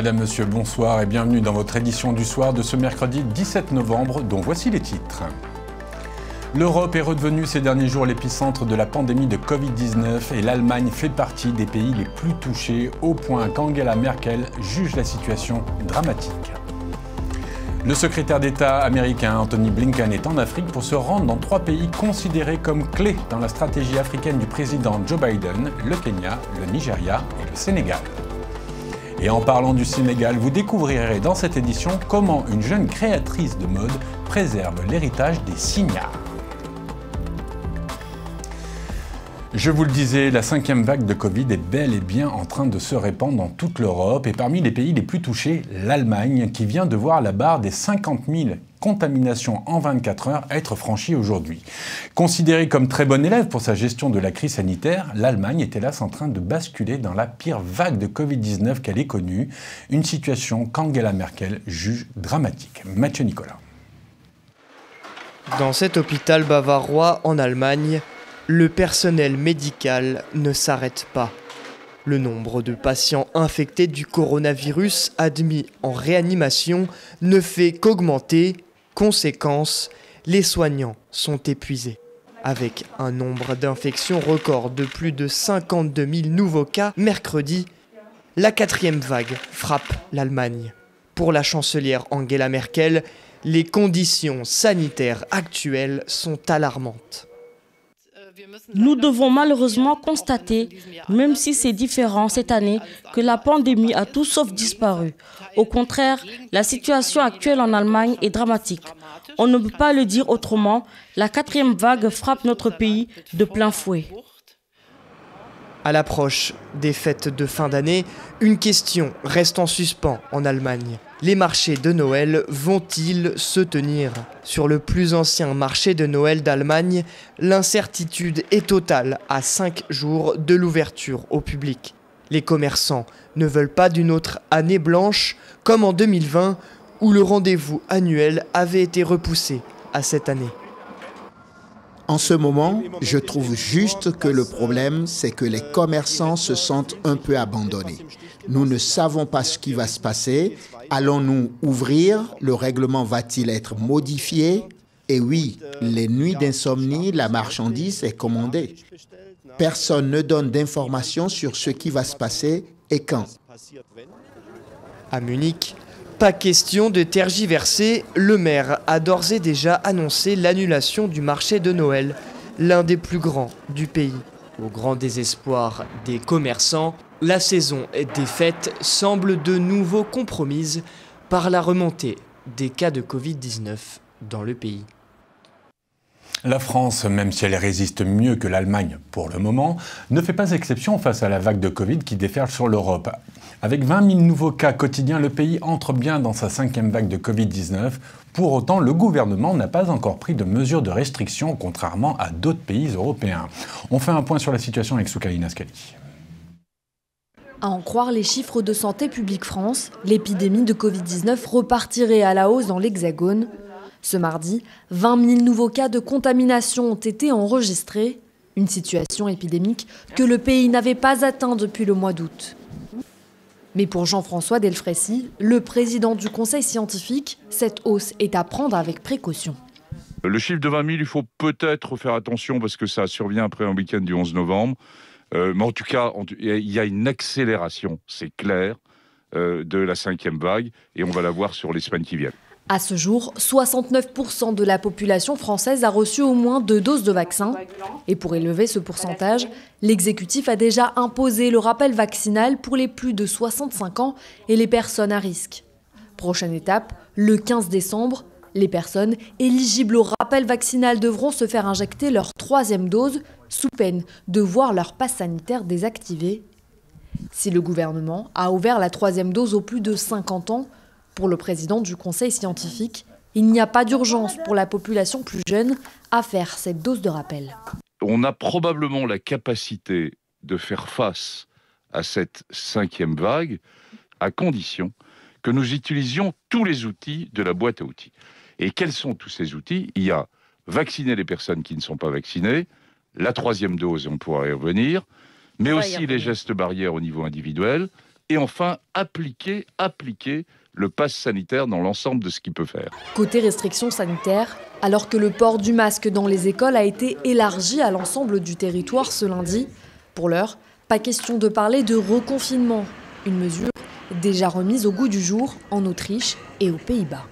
Madame, Monsieur, bonsoir et bienvenue dans votre édition du soir de ce mercredi 17 novembre dont voici les titres. L'Europe est redevenue ces derniers jours l'épicentre de la pandémie de Covid-19 et l'Allemagne fait partie des pays les plus touchés au point qu'Angela Merkel juge la situation dramatique. Le secrétaire d'État américain Anthony Blinken est en Afrique pour se rendre dans trois pays considérés comme clés dans la stratégie africaine du président Joe Biden, le Kenya, le Nigeria et le Sénégal. Et en parlant du Sénégal, vous découvrirez dans cette édition comment une jeune créatrice de mode préserve l'héritage des signares. Je vous le disais, la cinquième vague de Covid est bel et bien en train de se répandre dans toute l'Europe et parmi les pays les plus touchés, l'Allemagne qui vient de voir la barre des 50 000 contaminations en 24 heures être franchie aujourd'hui. Considérée comme très bonne élève pour sa gestion de la crise sanitaire, l'Allemagne est hélas en train de basculer dans la pire vague de Covid-19 qu'elle ait connue, une situation qu'Angela Merkel juge dramatique. Mathieu Nicolas. Dans cet hôpital bavarois en Allemagne, le personnel médical ne s'arrête pas. Le nombre de patients infectés du coronavirus admis en réanimation ne fait qu'augmenter. Conséquence, les soignants sont épuisés. Avec un nombre d'infections record de plus de 52 000 nouveaux cas mercredi, la quatrième vague frappe l'Allemagne. Pour la chancelière Angela Merkel, les conditions sanitaires actuelles sont alarmantes. Nous devons malheureusement constater, même si c'est différent cette année, que la pandémie a tout sauf disparu. Au contraire, la situation actuelle en Allemagne est dramatique. On ne peut pas le dire autrement, la quatrième vague frappe notre pays de plein fouet. À l'approche des fêtes de fin d'année, une question reste en suspens en Allemagne. Les marchés de Noël vont-ils se tenir Sur le plus ancien marché de Noël d'Allemagne, l'incertitude est totale à 5 jours de l'ouverture au public. Les commerçants ne veulent pas d'une autre année blanche comme en 2020 où le rendez-vous annuel avait été repoussé à cette année. En ce moment, je trouve juste que le problème, c'est que les commerçants se sentent un peu abandonnés. Nous ne savons pas ce qui va se passer. Allons-nous ouvrir? Le règlement va-t-il être modifié? Et oui, les nuits d'insomnie, la marchandise est commandée. Personne ne donne d'informations sur ce qui va se passer et quand. À Munich, pas question de tergiverser, le maire a d'ores et déjà annoncé l'annulation du marché de Noël, l'un des plus grands du pays. Au grand désespoir des commerçants, la saison des fêtes semble de nouveau compromise par la remontée des cas de Covid-19 dans le pays. La France, même si elle résiste mieux que l'Allemagne pour le moment, ne fait pas exception face à la vague de Covid qui déferle sur l'Europe. Avec 20 000 nouveaux cas quotidiens, le pays entre bien dans sa cinquième vague de Covid-19. Pour autant, le gouvernement n'a pas encore pris de mesures de restriction, contrairement à d'autres pays européens. On fait un point sur la situation avec Soukaina Ascali. À en croire les chiffres de Santé publique France, l'épidémie de Covid-19 repartirait à la hausse dans l'Hexagone. Ce mardi, 20 000 nouveaux cas de contamination ont été enregistrés, une situation épidémique que le pays n'avait pas atteint depuis le mois d'août. Mais pour Jean-François Delfrécy, le président du conseil scientifique, cette hausse est à prendre avec précaution. Le chiffre de 20 000, il faut peut-être faire attention parce que ça survient après un week-end du 11 novembre. Euh, mais en tout cas, il y a une accélération, c'est clair, euh, de la cinquième vague et on va la voir sur les semaines qui viennent. À ce jour, 69% de la population française a reçu au moins deux doses de vaccin. Et pour élever ce pourcentage, l'exécutif a déjà imposé le rappel vaccinal pour les plus de 65 ans et les personnes à risque. Prochaine étape, le 15 décembre, les personnes éligibles au rappel vaccinal devront se faire injecter leur troisième dose sous peine de voir leur passe sanitaire désactivé. Si le gouvernement a ouvert la troisième dose aux plus de 50 ans, pour le président du conseil scientifique, il n'y a pas d'urgence pour la population plus jeune à faire cette dose de rappel. On a probablement la capacité de faire face à cette cinquième vague à condition que nous utilisions tous les outils de la boîte à outils. Et quels sont tous ces outils? Il y a vacciner les personnes qui ne sont pas vaccinées, la troisième dose, on pourra y revenir, mais aussi les gestes barrières au niveau individuel, Et enfin, appliquer, appliquer le pass sanitaire dans l'ensemble de ce qu'il peut faire. Côté restrictions sanitaires, alors que le port du masque dans les écoles a été élargi à l'ensemble du territoire ce lundi, pour l'heure, pas question de parler de reconfinement, une mesure déjà remise au goût du jour en Autriche et aux Pays-Bas.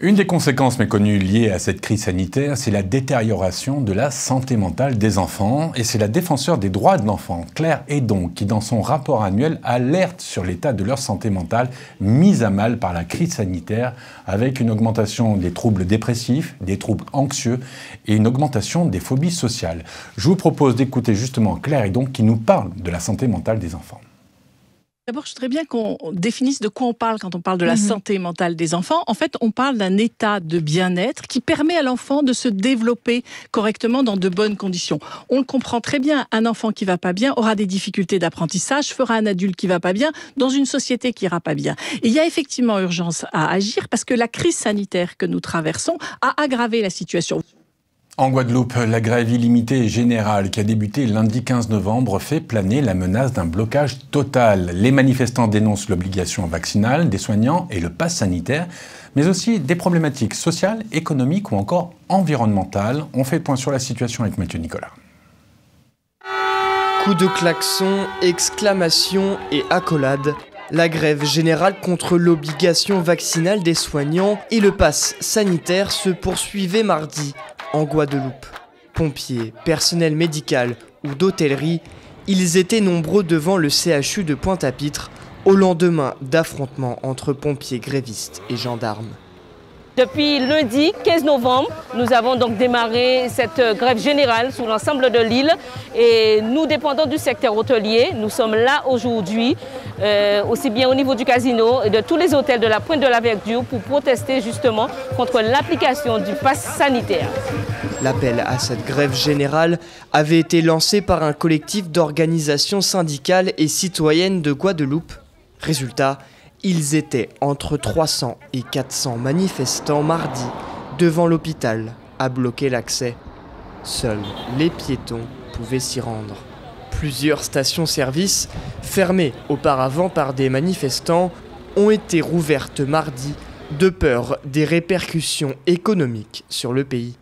Une des conséquences méconnues liées à cette crise sanitaire, c'est la détérioration de la santé mentale des enfants. Et c'est la défenseur des droits de l'enfant, Claire Edon, qui dans son rapport annuel alerte sur l'état de leur santé mentale mise à mal par la crise sanitaire, avec une augmentation des troubles dépressifs, des troubles anxieux et une augmentation des phobies sociales. Je vous propose d'écouter justement Claire Edon qui nous parle de la santé mentale des enfants. D'abord, je voudrais bien qu'on définisse de quoi on parle quand on parle de la mhm. santé mentale des enfants. En fait, on parle d'un état de bien-être qui permet à l'enfant de se développer correctement dans de bonnes conditions. On le comprend très bien. Un enfant qui va pas bien aura des difficultés d'apprentissage, fera un adulte qui va pas bien dans une société qui ira pas bien. Et il y a effectivement urgence à agir parce que la crise sanitaire que nous traversons a aggravé la situation. En Guadeloupe, la grève illimitée et générale qui a débuté lundi 15 novembre fait planer la menace d'un blocage total. Les manifestants dénoncent l'obligation vaccinale des soignants et le pass sanitaire, mais aussi des problématiques sociales, économiques ou encore environnementales. On fait le point sur la situation avec Mathieu Nicolas. Coup de klaxon, exclamation et accolade. La grève générale contre l'obligation vaccinale des soignants et le pass sanitaire se poursuivait mardi en Guadeloupe. Pompiers, personnel médical ou d'hôtellerie, ils étaient nombreux devant le CHU de Pointe-à-Pitre au lendemain d'affrontements entre pompiers grévistes et gendarmes. Depuis lundi 15 novembre, nous avons donc démarré cette grève générale sur l'ensemble de l'île et nous dépendons du secteur hôtelier. Nous sommes là aujourd'hui, euh, aussi bien au niveau du casino et de tous les hôtels de la Pointe de la Verdure pour protester justement contre l'application du pass sanitaire. L'appel à cette grève générale avait été lancé par un collectif d'organisations syndicales et citoyennes de Guadeloupe. Résultat, ils étaient entre 300 et 400 manifestants mardi devant l'hôpital à bloquer l'accès. Seuls les piétons pouvaient s'y rendre. Plusieurs stations-service, fermées auparavant par des manifestants, ont été rouvertes mardi de peur des répercussions économiques sur le pays.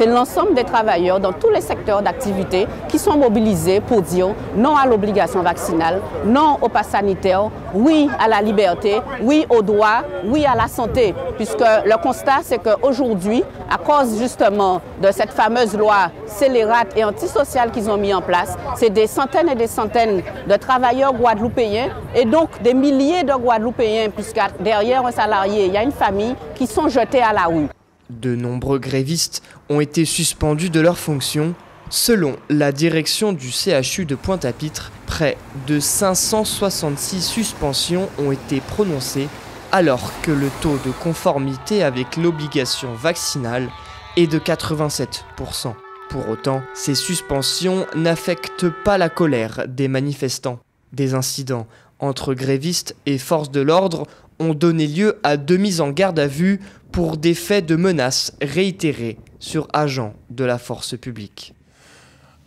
C'est l'ensemble des travailleurs dans tous les secteurs d'activité qui sont mobilisés pour dire non à l'obligation vaccinale, non au pass sanitaire, oui à la liberté, oui au droit, oui à la santé. Puisque le constat, c'est qu'aujourd'hui, à cause justement de cette fameuse loi scélérate et antisociale qu'ils ont mis en place, c'est des centaines et des centaines de travailleurs guadeloupéens et donc des milliers de Guadeloupéens, puisque derrière un salarié, il y a une famille qui sont jetés à la rue. De nombreux grévistes ont été suspendus de leurs fonctions. Selon la direction du CHU de Pointe-à-Pitre, près de 566 suspensions ont été prononcées alors que le taux de conformité avec l'obligation vaccinale est de 87%. Pour autant, ces suspensions n'affectent pas la colère des manifestants. Des incidents entre grévistes et forces de l'ordre ont donné lieu à deux mises en garde à vue pour des faits de menaces réitérés sur agents de la force publique.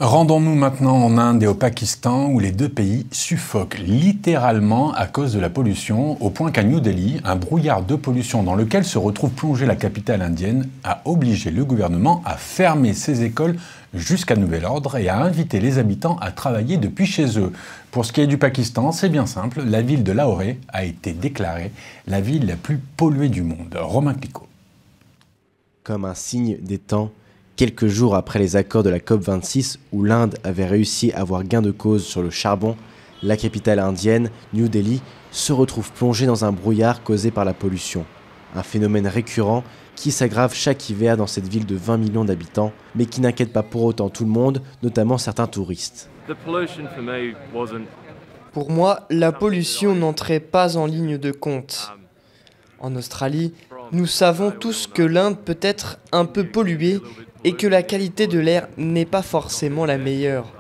Rendons-nous maintenant en Inde et au Pakistan où les deux pays suffoquent littéralement à cause de la pollution, au point qu'à New Delhi, un brouillard de pollution dans lequel se retrouve plongée la capitale indienne a obligé le gouvernement à fermer ses écoles jusqu'à nouvel ordre et à inviter les habitants à travailler depuis chez eux. Pour ce qui est du Pakistan, c'est bien simple, la ville de Lahore a été déclarée la ville la plus polluée du monde. Romain Clicquot. Comme un signe des temps, quelques jours après les accords de la COP26 où l'Inde avait réussi à avoir gain de cause sur le charbon, la capitale indienne, New Delhi, se retrouve plongée dans un brouillard causé par la pollution. Un phénomène récurrent qui s'aggrave chaque hiver dans cette ville de 20 millions d'habitants, mais qui n'inquiète pas pour autant tout le monde, notamment certains touristes. Pour moi, la pollution n'entrait pas en ligne de compte. En Australie, nous savons tous que l'Inde peut être un peu polluée et que la qualité de l'air n'est pas forcément la meilleure.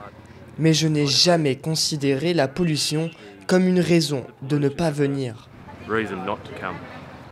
Mais je n'ai jamais considéré la pollution comme une raison de ne pas venir.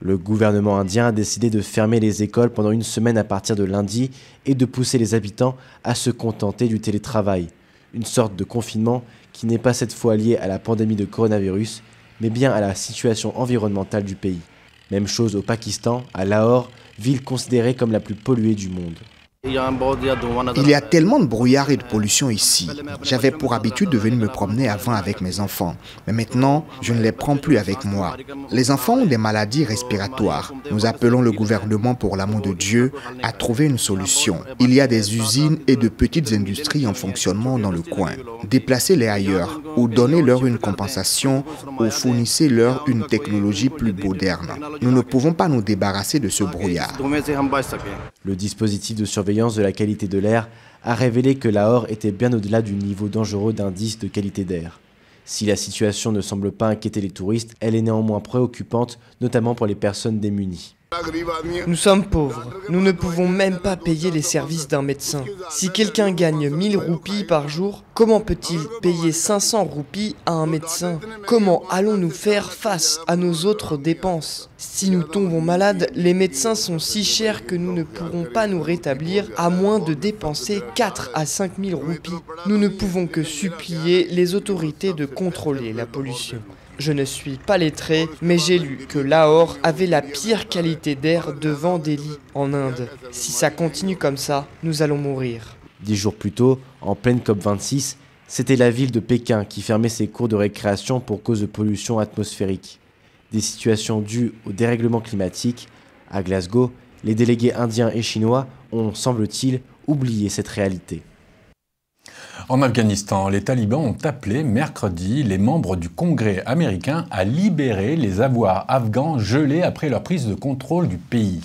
Le gouvernement indien a décidé de fermer les écoles pendant une semaine à partir de lundi et de pousser les habitants à se contenter du télétravail. Une sorte de confinement qui n'est pas cette fois liée à la pandémie de coronavirus, mais bien à la situation environnementale du pays. Même chose au Pakistan, à Lahore, ville considérée comme la plus polluée du monde. Il y a tellement de brouillard et de pollution ici. J'avais pour habitude de venir me promener avant avec mes enfants, mais maintenant, je ne les prends plus avec moi. Les enfants ont des maladies respiratoires. Nous appelons le gouvernement, pour l'amour de Dieu, à trouver une solution. Il y a des usines et de petites industries en fonctionnement dans le coin. Déplacez-les ailleurs ou donnez-leur une compensation ou fournissez-leur une technologie plus moderne. Nous ne pouvons pas nous débarrasser de ce brouillard. Le dispositif de surveillance de la qualité de l'air a révélé que Lahore était bien au-delà du niveau dangereux d'indice de qualité d'air. Si la situation ne semble pas inquiéter les touristes, elle est néanmoins préoccupante, notamment pour les personnes démunies. Nous sommes pauvres. Nous ne pouvons même pas payer les services d'un médecin. Si quelqu'un gagne 1000 roupies par jour, comment peut-il payer 500 roupies à un médecin? Comment allons-nous faire face à nos autres dépenses? Si nous tombons malades, les médecins sont si chers que nous ne pourrons pas nous rétablir à moins de dépenser 4 à 5 000 roupies. Nous ne pouvons que supplier les autorités de contrôler la pollution. Je ne suis pas lettré, mais j'ai lu que Lahore avait la pire qualité d'air devant Delhi, en Inde. Si ça continue comme ça, nous allons mourir. Dix jours plus tôt, en pleine COP26, c'était la ville de Pékin qui fermait ses cours de récréation pour cause de pollution atmosphérique. Des situations dues au dérèglement climatique. À Glasgow, les délégués indiens et chinois ont, semble-t-il, oublié cette réalité. En Afghanistan, les talibans ont appelé mercredi les membres du Congrès américain à libérer les avoirs afghans gelés après leur prise de contrôle du pays,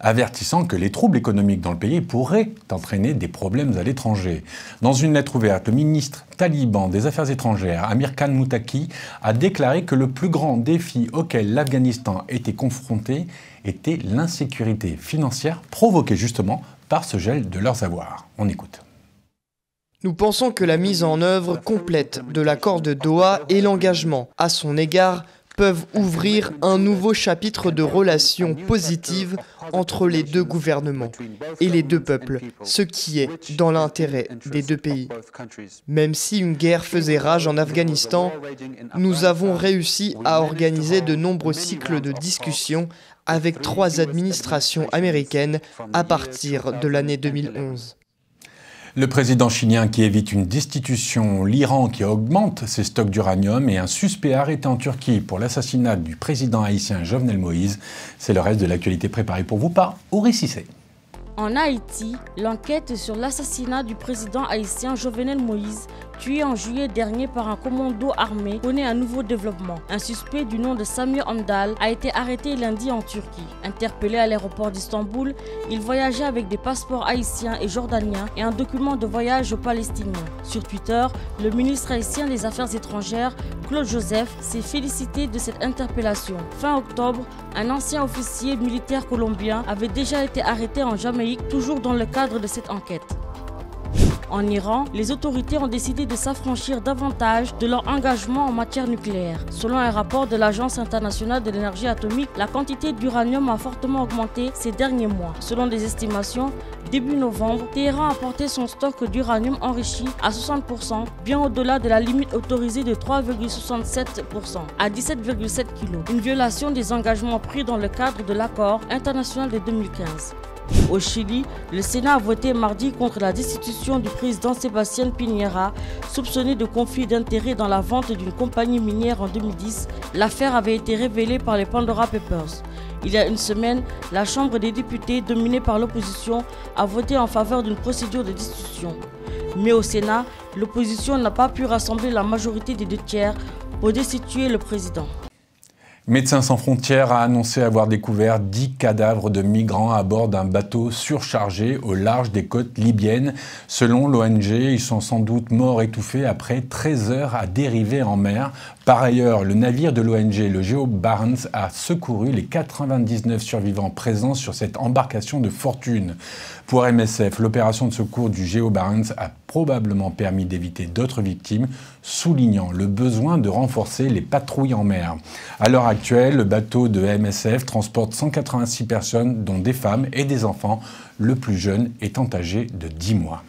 avertissant que les troubles économiques dans le pays pourraient entraîner des problèmes à l'étranger. Dans une lettre ouverte, le ministre taliban des Affaires étrangères, Amir Khan Moutaki, a déclaré que le plus grand défi auquel l'Afghanistan était confronté était l'insécurité financière provoquée justement par ce gel de leurs avoirs. On écoute. Nous pensons que la mise en œuvre complète de l'accord de Doha et l'engagement à son égard peuvent ouvrir un nouveau chapitre de relations positives entre les deux gouvernements et les deux peuples, ce qui est dans l'intérêt des deux pays. Même si une guerre faisait rage en Afghanistan, nous avons réussi à organiser de nombreux cycles de discussions avec trois administrations américaines à partir de l'année 2011. Le président chilien qui évite une destitution, l'Iran qui augmente ses stocks d'uranium et un suspect arrêté en Turquie pour l'assassinat du président haïtien Jovenel Moïse. C'est le reste de l'actualité préparée pour vous par Uri Cissé. En Haïti, l'enquête sur l'assassinat du président haïtien Jovenel Moïse tué en juillet dernier par un commando armé, connaît un nouveau développement. Un suspect du nom de Samir Andal a été arrêté lundi en Turquie. Interpellé à l'aéroport d'Istanbul, il voyageait avec des passeports haïtiens et jordaniens et un document de voyage palestinien. Sur Twitter, le ministre haïtien des Affaires étrangères, Claude Joseph, s'est félicité de cette interpellation. Fin octobre, un ancien officier militaire colombien avait déjà été arrêté en Jamaïque, toujours dans le cadre de cette enquête. En Iran, les autorités ont décidé de s'affranchir davantage de leur engagement en matière nucléaire. Selon un rapport de l'Agence internationale de l'énergie atomique, la quantité d'uranium a fortement augmenté ces derniers mois. Selon des estimations, début novembre, Téhéran a porté son stock d'uranium enrichi à 60%, bien au-delà de la limite autorisée de 3,67% à 17,7 kg, une violation des engagements pris dans le cadre de l'accord international de 2015. Au Chili, le Sénat a voté mardi contre la destitution du président Sébastien Piñera, soupçonné de conflit d'intérêts dans la vente d'une compagnie minière en 2010. L'affaire avait été révélée par les Pandora Papers. Il y a une semaine, la Chambre des députés, dominée par l'opposition, a voté en faveur d'une procédure de destitution. Mais au Sénat, l'opposition n'a pas pu rassembler la majorité des deux tiers pour destituer le président. Médecins sans frontières a annoncé avoir découvert 10 cadavres de migrants à bord d'un bateau surchargé au large des côtes libyennes. Selon l'ONG, ils sont sans doute morts étouffés après 13 heures à dériver en mer. Par ailleurs, le navire de l'ONG, le Geo Barents, a secouru les 99 survivants présents sur cette embarcation de fortune. Pour MSF, l'opération de secours du Geo Barents a probablement permis d'éviter d'autres victimes, soulignant le besoin de renforcer les patrouilles en mer. À actuelle, le bateau de MSF transporte 186 personnes, dont des femmes et des enfants, le plus jeune étant âgé de 10 mois.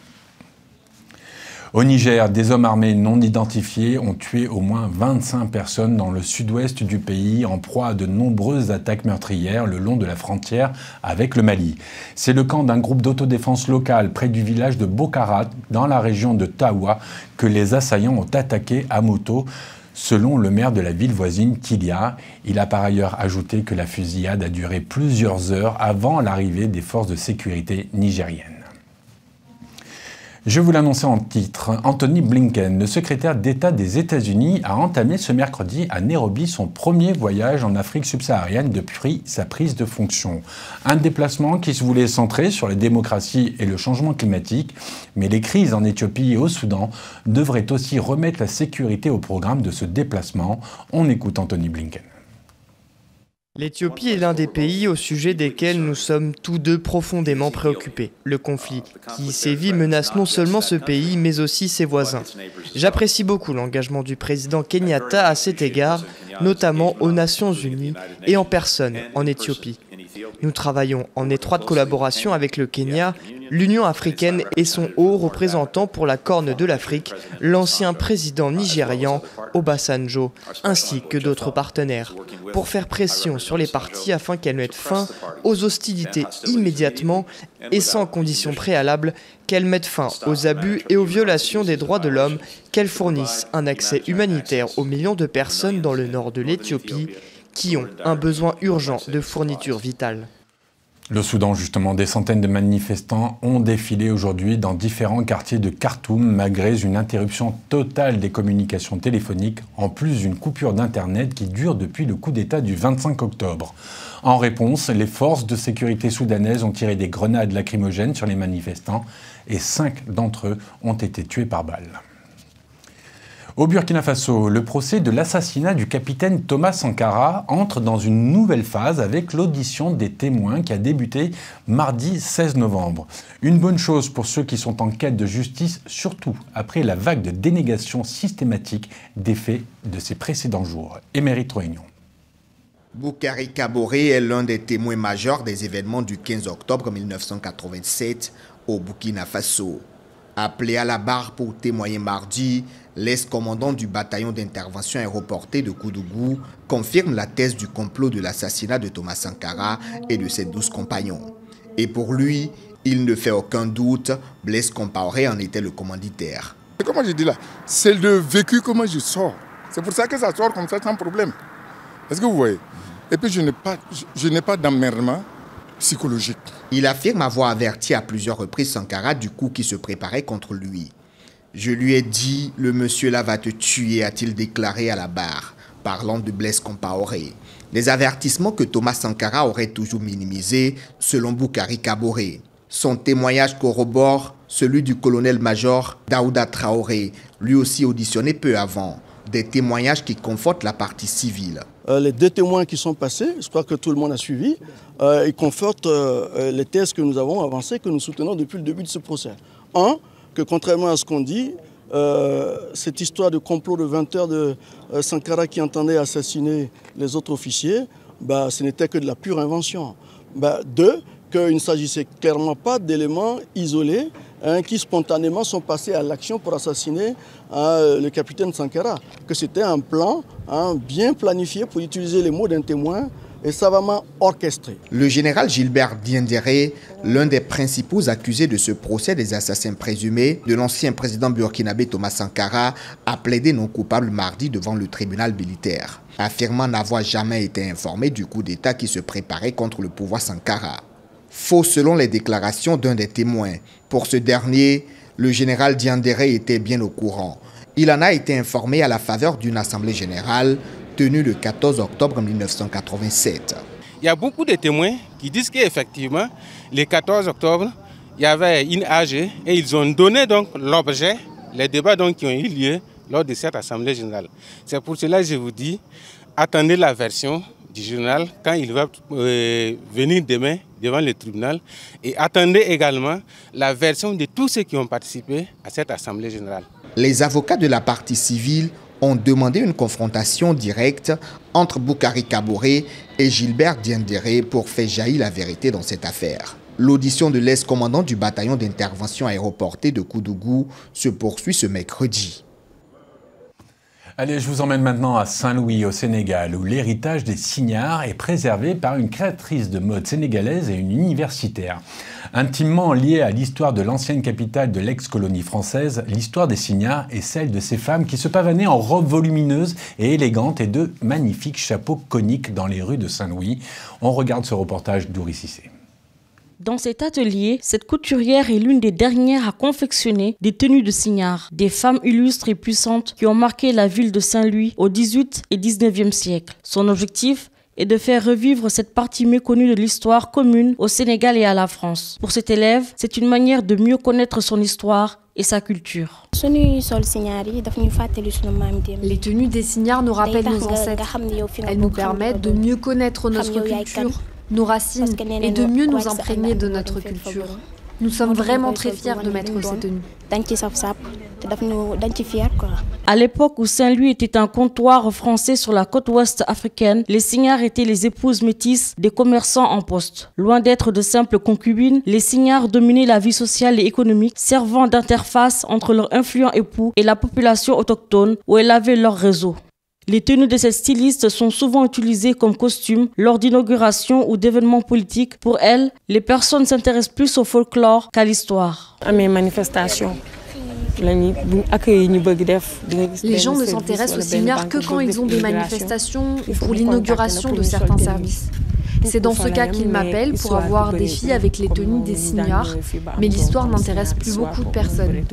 Au Niger, des hommes armés non identifiés ont tué au moins 25 personnes dans le sud-ouest du pays en proie à de nombreuses attaques meurtrières le long de la frontière avec le Mali. C'est le camp d'un groupe d'autodéfense local près du village de Bokarat, dans la région de Tawa, que les assaillants ont attaqué à moto. Selon le maire de la ville voisine, Kilia, il a par ailleurs ajouté que la fusillade a duré plusieurs heures avant l'arrivée des forces de sécurité nigériennes. Je vous l'annonçais en titre, Anthony Blinken, le secrétaire d'État des États-Unis, a entamé ce mercredi à Nairobi son premier voyage en Afrique subsaharienne depuis sa prise de fonction. Un déplacement qui se voulait centrer sur les démocraties et le changement climatique, mais les crises en Éthiopie et au Soudan devraient aussi remettre la sécurité au programme de ce déplacement. On écoute Anthony Blinken. L'Éthiopie est l'un des pays au sujet desquels nous sommes tous deux profondément préoccupés. Le conflit qui sévit menace non seulement ce pays, mais aussi ses voisins. J'apprécie beaucoup l'engagement du président Kenyatta à cet égard, notamment aux Nations Unies et en personne en Éthiopie. Nous travaillons en étroite collaboration avec le Kenya, l'Union africaine et son haut représentant pour la Corne de l'Afrique, l'ancien président nigérian Obasanjo, ainsi que d'autres partenaires, pour faire pression sur les parties afin qu'elles mettent fin aux hostilités immédiatement et sans conditions préalables, qu'elles mettent fin aux abus et aux violations des droits de l'homme, qu'elles fournissent un accès humanitaire aux millions de personnes dans le nord de l'Éthiopie qui ont un besoin urgent de fournitures vitales. Le Soudan, justement, des centaines de manifestants ont défilé aujourd'hui dans différents quartiers de Khartoum malgré une interruption totale des communications téléphoniques, en plus d'une coupure d'Internet qui dure depuis le coup d'État du 25 octobre. En réponse, les forces de sécurité soudanaises ont tiré des grenades lacrymogènes sur les manifestants et cinq d'entre eux ont été tués par balles. Au Burkina Faso, le procès de l'assassinat du capitaine Thomas Sankara entre dans une nouvelle phase avec l'audition des témoins qui a débuté mardi 16 novembre. Une bonne chose pour ceux qui sont en quête de justice, surtout après la vague de dénégation systématique des faits de ces précédents jours. Émérite Réunion. Boukari Kaboré est l'un des témoins majeurs des événements du 15 octobre 1987 au Burkina Faso. Appelé à la barre pour témoigner mardi, l'ex-commandant du bataillon d'intervention aéroportée de Koudougou confirme la thèse du complot de l'assassinat de Thomas Sankara et de ses douze compagnons. Et pour lui, il ne fait aucun doute, Blaise Compaoré en était le commanditaire. Comment je dis là C'est le vécu comment je sors. C'est pour ça que ça sort comme ça sans problème. Est-ce que vous voyez? Et puis je n'ai pas, je, pas d'emmerdement Il affirme avoir averti à plusieurs reprises Sankara du coup qui se préparait contre lui. Je lui ai dit, le monsieur là va te tuer, a-t-il déclaré à la barre, parlant de Blaise Compaoré. Les avertissements que Thomas Sankara aurait toujours minimisés, selon Boukari Kaboré. Son témoignage corrobore celui du colonel-major Daouda Traoré, lui aussi auditionné peu avant. Des témoignages qui confortent la partie civile. Euh, les deux témoins qui sont passés, je crois que tout le monde a suivi, euh, ils confortent euh, les thèses que nous avons avancées, que nous soutenons depuis le début de ce procès. Un, que contrairement à ce qu'on dit, cette histoire de complot de 20 heures de Sankara qui entendait assassiner les autres officiers, bah, ce n'était que de la pure invention. Bah, deux, qu'il ne s'agissait clairement pas d'éléments isolés hein, qui spontanément sont passés à l'action pour assassiner hein, le capitaine Sankara, que c'était un plan hein, bien planifié pour utiliser les mots d'un témoin et savamment orchestré. Le général Gilbert Diendéré, l'un des principaux accusés de ce procès des assassins présumés de l'ancien président burkinabé Thomas Sankara, a plaidé non coupable mardi devant le tribunal militaire, affirmant n'avoir jamais été informé du coup d'État qui se préparait contre le pouvoir Sankara faux selon les déclarations d'un des témoins. Pour ce dernier, le général Diandéré était bien au courant. Il en a été informé à la faveur d'une assemblée générale tenue le 14 octobre 1987. Il y a beaucoup de témoins qui disent qu'effectivement, le 14 octobre, il y avait une AG et ils ont donné donc l'objet, les débats donc qui ont eu lieu lors de cette assemblée générale. C'est pour cela que je vous dis, attendez la version du journal quand il va euh, venir demain devant le tribunal et attendez également la version de tous ceux qui ont participé à cette Assemblée générale. Les avocats de la partie civile ont demandé une confrontation directe entre Boukari Kaboré et Gilbert Diendéré pour faire jaillir la vérité dans cette affaire. L'audition de l'ex-commandant du bataillon d'intervention aéroportée de Koudougou se poursuit ce mercredi. Allez, je vous emmène maintenant à Saint-Louis, au Sénégal, où l'héritage des Signares est préservé par une créatrice de mode sénégalaise et une universitaire. Intimement liée à l'histoire de l'ancienne capitale de l'ex-colonie française, l'histoire des Signares est celle de ces femmes qui se pavanaient en robes volumineuses et élégantes et de magnifiques chapeaux coniques dans les rues de Saint-Louis. On regarde ce reportage d'Ouri Cissé. Dans cet atelier, cette couturière est l'une des dernières à confectionner des tenues de signards, des femmes illustres et puissantes qui ont marqué la ville de Saint-Louis au XVIIIe et XIXe siècle. Son objectif est de faire revivre cette partie méconnue de l'histoire commune au Sénégal et à la France. Pour cet élève, c'est une manière de mieux connaître son histoire et sa culture. Les tenues des signards nous rappellent nos ancêtres. Elles nous permettent de mieux connaître notre culture nos racines et de mieux nous imprégner de notre culture. Nous sommes vraiment très fiers de mettre ces tenues. À l'époque où Saint-Louis était un comptoir français sur la côte ouest africaine, les signards étaient les épouses métisses des commerçants en poste. Loin d'être de simples concubines, les signards dominaient la vie sociale et économique, servant d'interface entre leurs influents époux et la population autochtone où elles avaient leur réseau. Les tenues de ces stylistes sont souvent utilisées comme costumes lors d'inauguration ou d'événements politiques. Pour elles, les personnes s'intéressent plus au folklore qu'à l'histoire. Les gens ne s'intéressent aux signares que quand ils ont des manifestations ou pour l'inauguration de certains services. C'est dans ce cas qu'ils m'appellent pour avoir des filles avec les tenues des signards, mais l'histoire n'intéresse plus beaucoup de personnes.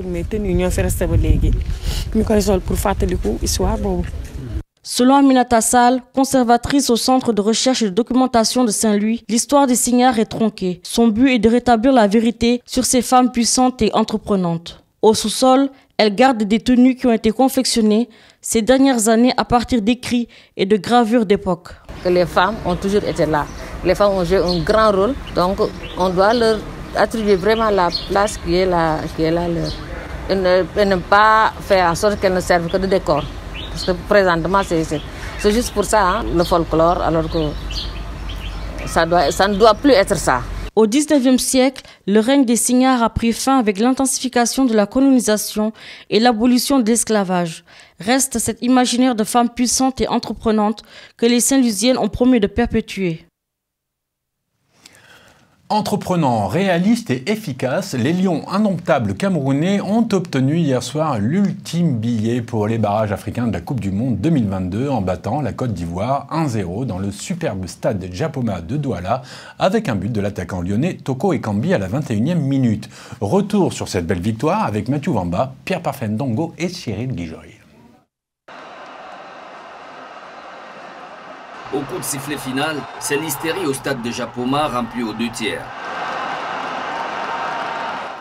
Selon Aminata Sall, conservatrice au Centre de recherche et de documentation de Saint-Louis, l'histoire des Signares est tronquée. Son but est de rétablir la vérité sur ces femmes puissantes et entreprenantes. Au sous-sol, elle garde des tenues qui ont été confectionnées ces dernières années à partir d'écrits et de gravures d'époque. Les femmes ont toujours été là. Les femmes ont joué un grand rôle, donc on doit leur attribuer vraiment la place qui est là, qui est là. Et ne, et ne pas faire en sorte qu'elles ne servent que de décor. Parce que présentement, c'est juste pour ça, hein, le folklore, alors que ça, ne doit plus être ça. Au XIXe siècle, le règne des Signares a pris fin avec l'intensification de la colonisation et l'abolition de l'esclavage. Reste cet imaginaire de femmes puissantes et entreprenantes que les Saint-Lusiennes ont promis de perpétuer. Entreprenants, réalistes et efficaces, les Lions indomptables camerounais ont obtenu hier soir l'ultime billet pour les barrages africains de la Coupe du Monde 2022 en battant la Côte d'Ivoire 1-0 dans le superbe stade Japoma de Douala avec un but de l'attaquant lyonnais Toko Ekambi à la 21e minute. Retour sur cette belle victoire avec Mathieu Vamba, Pierre Parfendongo et Cyril Guijoy. Au coup de sifflet final, c'est l'hystérie au stade de Japoma rempli aux deux tiers.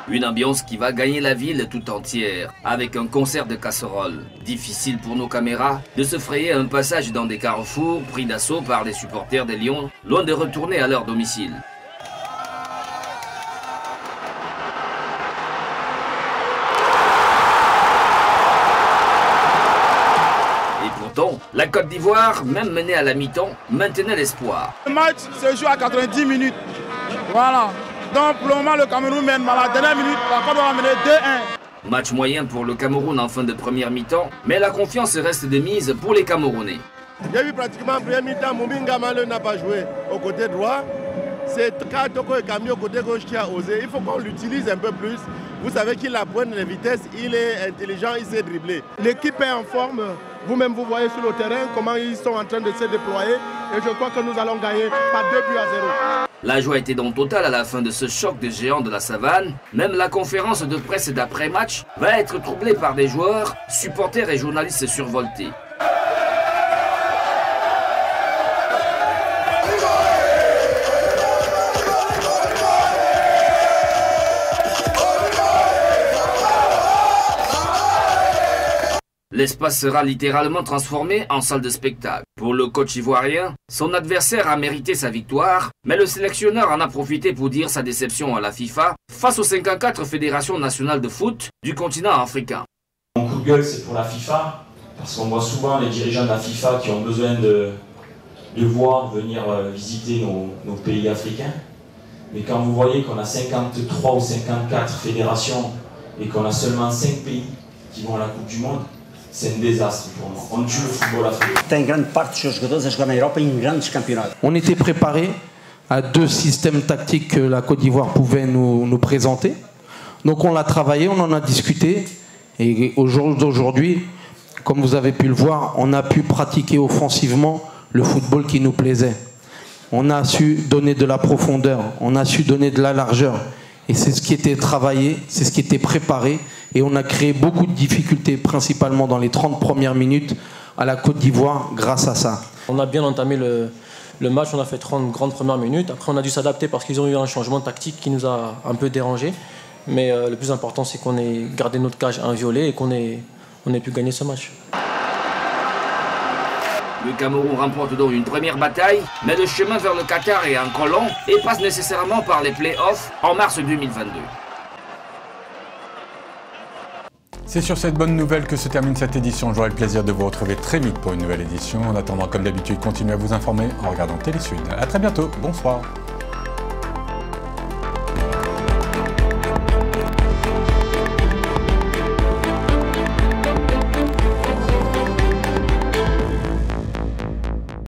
Une ambiance qui va gagner la ville tout entière, avec un concert de casseroles. Difficile pour nos caméras de se frayer un passage dans des carrefours pris d'assaut par des supporters des Lions, loin de retourner à leur domicile. La Côte d'Ivoire, même menée à la mi-temps, maintenait l'espoir. Le match se joue à 90 minutes. Voilà. Donc pour le moment, le Cameroun mène. À la dernière minute, la Côte d'Ivoire mener 2-1. Match moyen pour le Cameroun en fin de première mi-temps, mais la confiance reste de mise pour les Camerounais. Il y a eu pratiquement première mi-temps, Moubinga n'a pas joué au côté droit. C'est Toko et Camille au côté gauche qui a osé. Il faut qu'on l'utilise un peu plus. Vous savez qu'il a bonne vitesse, il est intelligent, il sait dribbler. L'équipe est en forme. Vous-même, vous voyez sur le terrain comment ils sont en train de se déployer. Et je crois que nous allons gagner par deux buts à zéro. La joie était donc totale à la fin de ce choc de géants de la savane. Même la conférence de presse d'après-match va être troublée par des joueurs, supporters et journalistes survoltés. L'espace sera littéralement transformé en salle de spectacle. Pour le coach ivoirien, son adversaire a mérité sa victoire, mais le sélectionneur en a profité pour dire sa déception à la FIFA face aux 54 fédérations nationales de foot du continent africain. Mon coup de gueule, c'est pour la FIFA, parce qu'on voit souvent les dirigeants de la FIFA qui ont besoin de, voir venir euh, visiter nos, nos pays africains. Mais quand vous voyez qu'on a 53 ou 54 fédérations et qu'on a seulement 5 pays qui vont à la Coupe du Monde, c'est un désastre pour moi. On tue le football africain. On était préparé à deux systèmes tactiques que la Côte d'Ivoire pouvait nous, nous présenter. Donc on l'a travaillé, on en a discuté. Et au jour d'aujourd'hui, comme vous avez pu le voir, on a pu pratiquer offensivement le football qui nous plaisait. On a su donner de la profondeur, on a su donner de la largeur. Et c'est ce qui était travaillé, c'est ce qui était préparé. Et on a créé beaucoup de difficultés, principalement dans les 30 premières minutes à la Côte d'Ivoire, grâce à ça. On a bien entamé le, match, on a fait 30 grandes premières minutes. Après, on a dû s'adapter parce qu'ils ont eu un changement tactique qui nous a un peu dérangé. Mais euh, le plus important, c'est qu'on ait gardé notre cage inviolée et qu'on ait, on ait pu gagner ce match. Le Cameroun remporte donc une première bataille, mais le chemin vers le Qatar est encore long et passe nécessairement par les playoffs en mars 2022. C'est sur cette bonne nouvelle que se termine cette édition. J'aurai le plaisir de vous retrouver très vite pour une nouvelle édition. En attendant, comme d'habitude, continuez à vous informer en regardant Télé Sud. A très bientôt. Bonsoir.